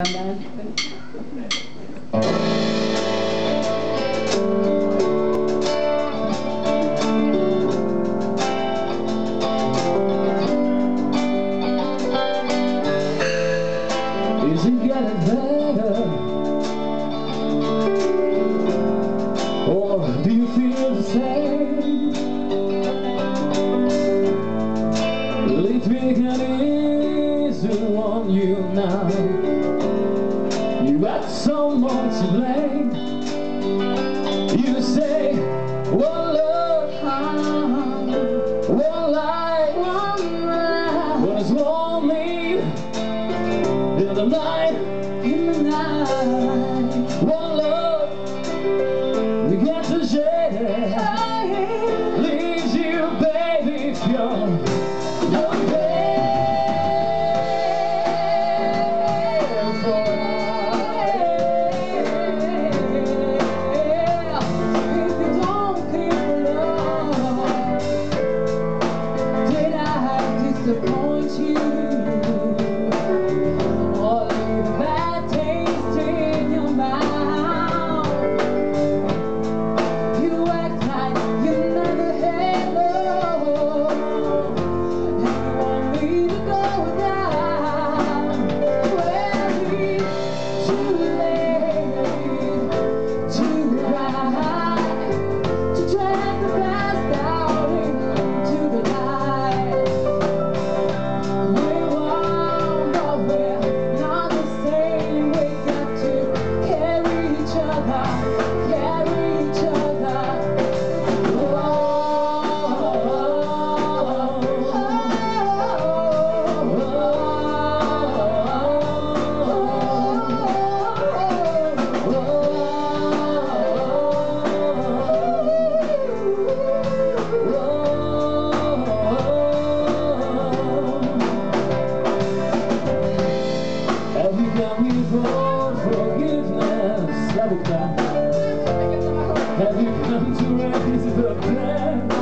Is it getting better? Or do you feel the same? Let me get easy on you now someone to blame. You say, well, look, one light, one night. But it's lonely in the night, in the night. One love, we get to share. mama. travel time. Have you come to realize the plan?